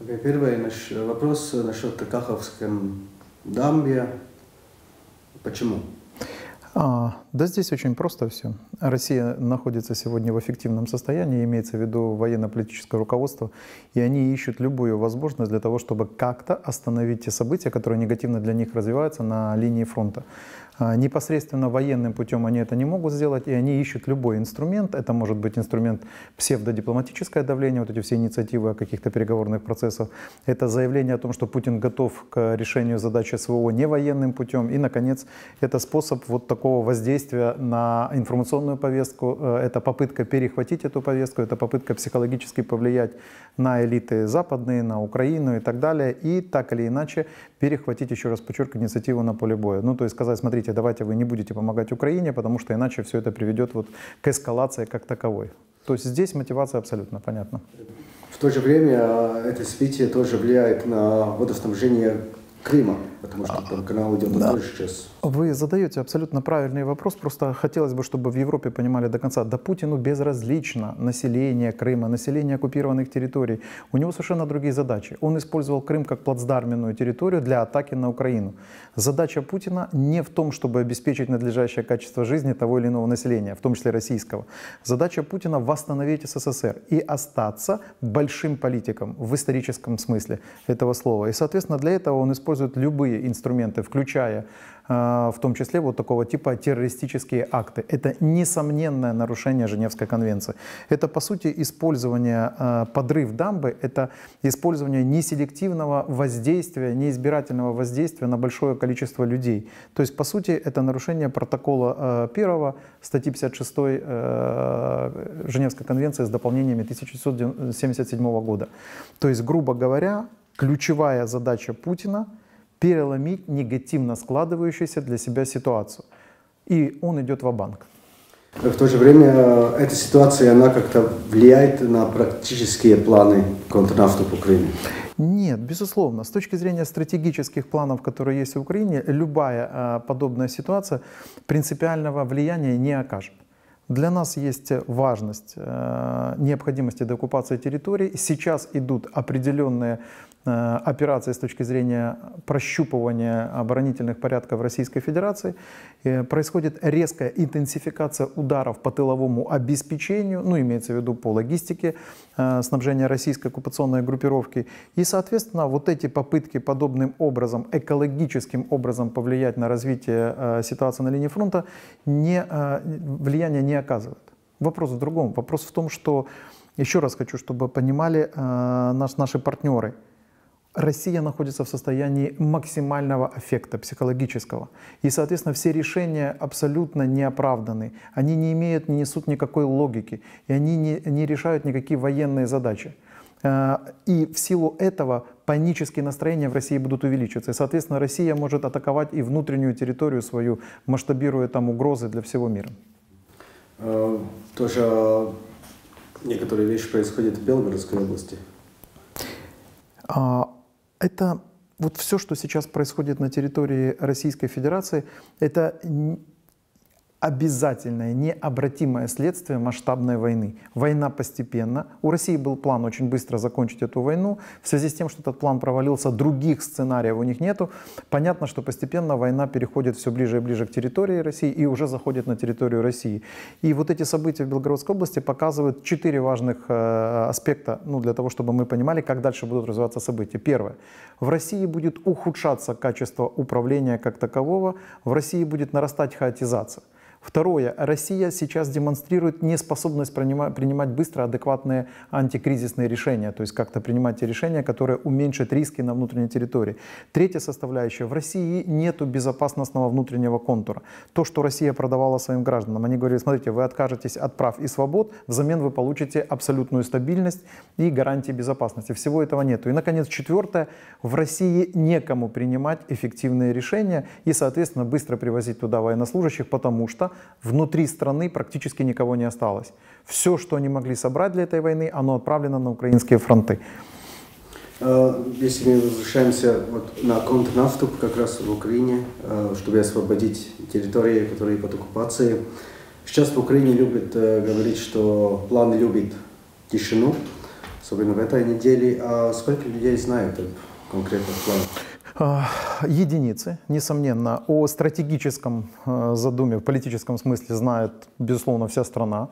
Okay, первый наш вопрос насчет Каховском дамбе. Почему? А, да здесь очень просто все. Россия находится сегодня в эффективном состоянии, имеется в виду военно-политическое руководство, и они ищут любую возможность для того, чтобы как-то остановить те события, которые негативно для них развиваются на линии фронта. А, непосредственно военным путем они это не могут сделать, и они ищут любой инструмент. Это может быть инструмент псевдодипломатическое давление, вот эти все инициативы о каких-то переговорных процессах. Это заявление о том, что Путин готов к решению задачи СВО не военным путем. И, наконец, это способ вот такого воздействия на информационную повестку. Э, это попытка перехватить эту повестку, это попытка психологически повлиять на элиты западные, на Украину и так далее. И так или иначе перехватить, еще раз подчеркиваю, инициативу на поле боя. Ну, то есть сказать, смотрите, давайте вы не будете помогать Украине, потому что иначе все это приведет вот к эскалации как таковой. То есть здесь мотивация абсолютно понятна. В то же время а, это событие тоже влияет на водоснабжение Крыма, потому что там канал идет да. тоже сейчас. Вы задаете абсолютно правильный вопрос, просто хотелось бы, чтобы в Европе понимали до конца, да Путину безразлично население Крыма, население оккупированных территорий. У него совершенно другие задачи. Он использовал Крым как плацдарменную территорию для атаки на Украину. Задача Путина не в том, чтобы обеспечить надлежащее качество жизни того или иного населения, в том числе российского. Задача Путина восстановить СССР и остаться большим политиком в историческом смысле этого слова. И, соответственно, для этого он использует любые инструменты, включая а, в том числе вот такого типа террористические акты. Это несомненное нарушение Женевской конвенции. Это, по сути, использование, а, подрыв дамбы, это использование неселективного воздействия, неизбирательного воздействия на большое количество людей. То есть, по сути, это нарушение протокола а, первого статьи 56 Женевской конвенции с дополнениями 1977 года. То есть, грубо говоря, ключевая задача Путина — переломить негативно складывающуюся для себя ситуацию. И он идет в банк В то же время э, эта ситуация, она как-то влияет на практические планы контрнавтов Украины? Нет, безусловно. С точки зрения стратегических планов, которые есть в Украине, любая э, подобная ситуация принципиального влияния не окажет. Для нас есть важность э, необходимости деоккупации территорий. Сейчас идут определенные Э, операции с точки зрения прощупывания оборонительных порядков Российской Федерации. Э, происходит резкая интенсификация ударов по тыловому обеспечению, ну, имеется в виду по логистике снабжения российской оккупационной группировки. И, соответственно, вот эти попытки подобным образом, экологическим образом повлиять на развитие ситуации на линии фронта, не, влияния не оказывают. Вопрос в другом. Вопрос в том, что, еще раз хочу, чтобы понимали наш, наши партнеры – Россия находится в состоянии максимального аффекта психологического. И, соответственно, все решения абсолютно неоправданы. Они не имеют, не несут никакой логики. И они не, не решают никакие военные задачи. Э, и в силу этого панические настроения в России будут увеличиваться. И, соответственно, Россия может атаковать и внутреннюю территорию свою, масштабируя там угрозы для всего мира. Э, тоже некоторые вещи происходят в Белгородской области. А, это вот все, что сейчас происходит на территории Российской Федерации, это обязательное, необратимое следствие масштабной войны. Война постепенно. У России был план очень быстро закончить эту войну. В связи с тем, что этот план провалился, других сценариев у них нету. Понятно, что постепенно война переходит все ближе и ближе к территории России и уже заходит на территорию России. И вот эти события в Белгородской области показывают четыре важных э, аспекта ну, для того, чтобы мы понимали, как дальше будут развиваться события. Первое. В России будет ухудшаться качество управления как такового. В России будет нарастать хаотизация. Второе. Россия сейчас демонстрирует неспособность принимать, принимать быстро адекватные антикризисные решения, то есть как-то принимать те решения, которые уменьшат риски на внутренней территории. Третья составляющая. В России нет безопасностного внутреннего контура. То, что Россия продавала своим гражданам, они говорили, смотрите, вы откажетесь от прав и свобод, взамен вы получите абсолютную стабильность и гарантии безопасности. Всего этого нет. И, наконец, четвертое. В России некому принимать эффективные решения и, соответственно, быстро привозить туда военнослужащих, потому что внутри страны практически никого не осталось. Все, что они могли собрать для этой войны, оно отправлено на украинские фронты. Э, если мы возвращаемся вот на контрнаступ как раз в Украине, э, чтобы освободить территории, которые под оккупацией. Сейчас в Украине любят э, говорить, что план любит тишину. особенно в этой неделе. А сколько людей знают конкретно план? Единицы, несомненно. О стратегическом э, задуме в политическом смысле знает, безусловно, вся страна.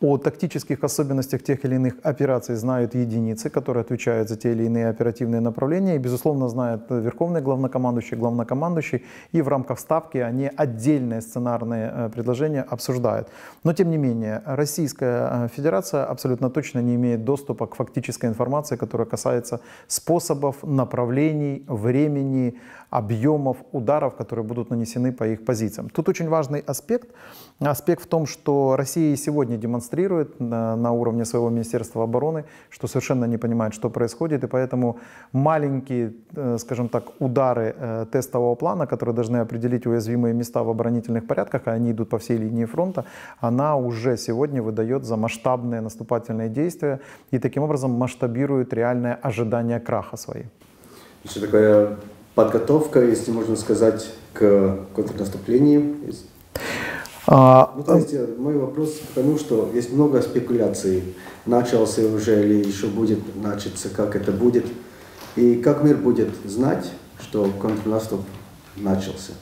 О тактических особенностях тех или иных операций знают единицы, которые отвечают за те или иные оперативные направления. И, безусловно, знает верховный главнокомандующий, главнокомандующий. И в рамках ставки они отдельные сценарные э, предложения обсуждают. Но, тем не менее, Российская э, Федерация абсолютно точно не имеет доступа к фактической информации, которая касается способов, направлений, времени, объемов ударов, которые будут нанесены по их позициям. Тут очень важный аспект. Аспект в том, что Россия сегодня демонстрирует на, на уровне своего Министерства обороны, что совершенно не понимает, что происходит, и поэтому маленькие, э, скажем так, удары э, тестового плана, которые должны определить уязвимые места в оборонительных порядках, а они идут по всей линии фронта, она уже сегодня выдает за масштабные наступательные действия и таким образом масштабирует реальное ожидание краха своей. Еще такая подготовка, если можно сказать, к контрнаступлению? А, ну, то есть э, мой вопрос к тому, что есть много спекуляций, начался уже или еще будет начаться, как это будет, и как мир будет знать, что контрнаступ начался.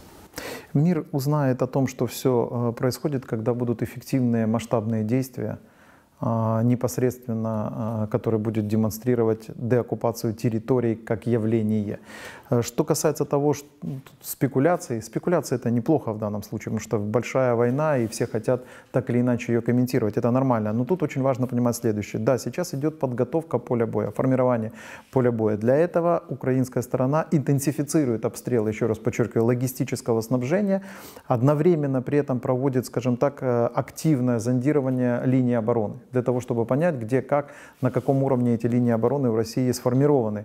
Мир узнает о том, что все э, происходит, когда будут эффективные масштабные действия – непосредственно, а, который будет демонстрировать деоккупацию территорий как явление. Э, что касается того, что спекуляции, спекуляции это неплохо в данном случае, потому что большая война и все хотят так или иначе ее комментировать, это нормально. Но тут очень важно понимать следующее. Да, сейчас идет подготовка поля боя, формирование поля боя. Для этого украинская сторона интенсифицирует обстрелы, еще раз подчеркиваю, логистического снабжения, одновременно при этом проводит, скажем так, э, активное зондирование линии обороны для того, чтобы понять, где, как, на каком уровне эти линии обороны в России сформированы.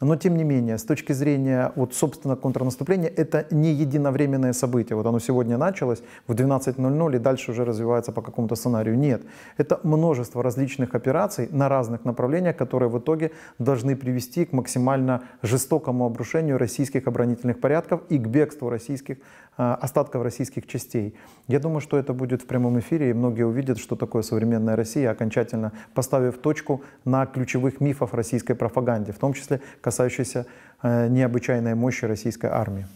Но тем не менее, с точки зрения вот, собственно контрнаступления, это не единовременное событие. Вот оно сегодня началось в 12.00 и дальше уже развивается по какому-то сценарию. Нет, это множество различных операций на разных направлениях, которые в итоге должны привести к максимально жестокому обрушению российских оборонительных порядков и к бегству российских а, остатков российских частей. Я думаю, что это будет в прямом эфире, и многие увидят, что такое современная Россия, окончательно поставив точку на ключевых мифах российской пропаганде, в том числе касающейся э, необычайной мощи российской армии.